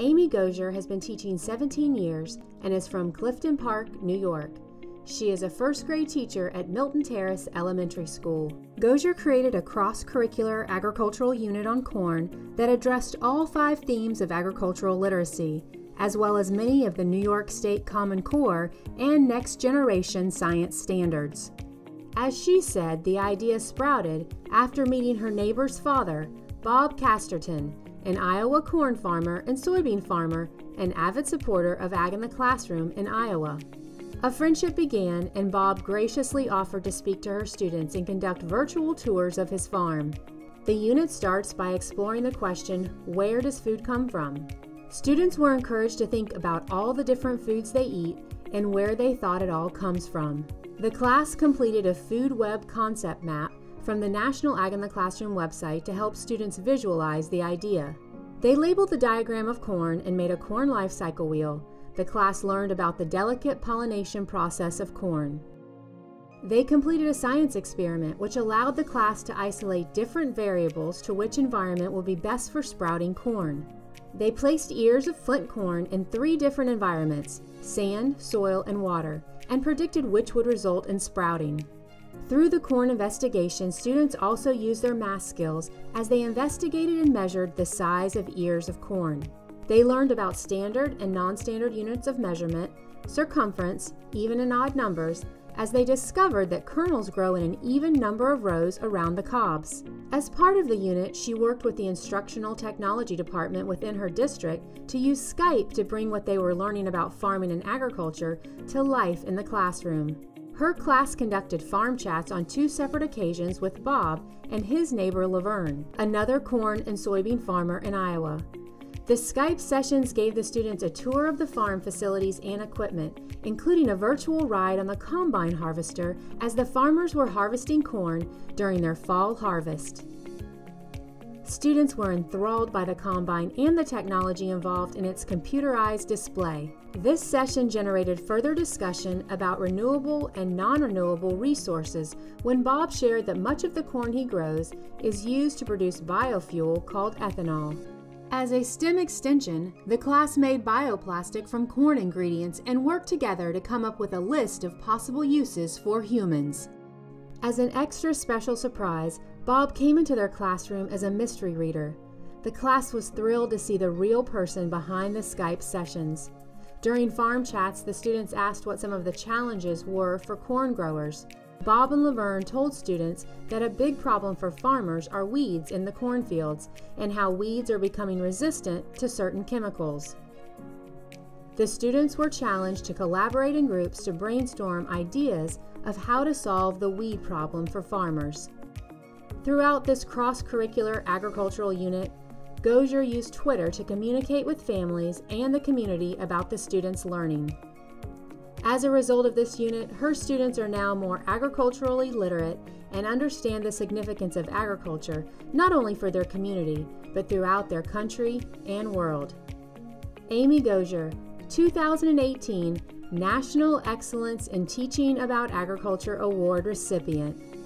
Amy Gosier has been teaching 17 years and is from Clifton Park, New York. She is a first grade teacher at Milton Terrace Elementary School. Gosier created a cross curricular agricultural unit on corn that addressed all five themes of agricultural literacy, as well as many of the New York State Common Core and next generation science standards. As she said, the idea sprouted after meeting her neighbor's father, Bob Casterton, an Iowa corn farmer and soybean farmer, an avid supporter of Ag in the Classroom in Iowa. A friendship began, and Bob graciously offered to speak to her students and conduct virtual tours of his farm. The unit starts by exploring the question where does food come from? Students were encouraged to think about all the different foods they eat and where they thought it all comes from. The class completed a food web concept map from the National Ag in the Classroom website to help students visualize the idea. They labeled the diagram of corn and made a corn life cycle wheel. The class learned about the delicate pollination process of corn. They completed a science experiment which allowed the class to isolate different variables to which environment will be best for sprouting corn. They placed ears of flint corn in three different environments sand, soil, and water and predicted which would result in sprouting. Through the corn investigation, students also used their math skills as they investigated and measured the size of ears of corn. They learned about standard and non standard units of measurement, circumference, even and odd numbers, as they discovered that kernels grow in an even number of rows around the cobs. As part of the unit, she worked with the Instructional Technology Department within her district to use Skype to bring what they were learning about farming and agriculture to life in the classroom. Her class conducted farm chats on two separate occasions with Bob and his neighbor Laverne, another corn and soybean farmer in Iowa. The Skype sessions gave the students a tour of the farm facilities and equipment, including a virtual ride on the combine harvester as the farmers were harvesting corn during their fall harvest. Students were enthralled by the Combine and the technology involved in its computerized display. This session generated further discussion about renewable and non renewable resources when Bob shared that much of the corn he grows is used to produce biofuel called ethanol. As a STEM extension, the class made bioplastic from corn ingredients and worked together to come up with a list of possible uses for humans. As an extra special surprise, Bob came into their classroom as a mystery reader. The class was thrilled to see the real person behind the Skype sessions. During farm chats, the students asked what some of the challenges were for corn growers. Bob and Laverne told students that a big problem for farmers are weeds in the cornfields and how weeds are becoming resistant to certain chemicals. The students were challenged to collaborate in groups to brainstorm ideas of how to solve the weed problem for farmers. Throughout this cross curricular agricultural unit, Gosier used Twitter to communicate with families and the community about the students' learning. As a result of this unit, her students are now more agriculturally literate and understand the significance of agriculture not only for their community, but throughout their country and world. Amy Gosier, 2018 National Excellence in Teaching About Agriculture Award recipient.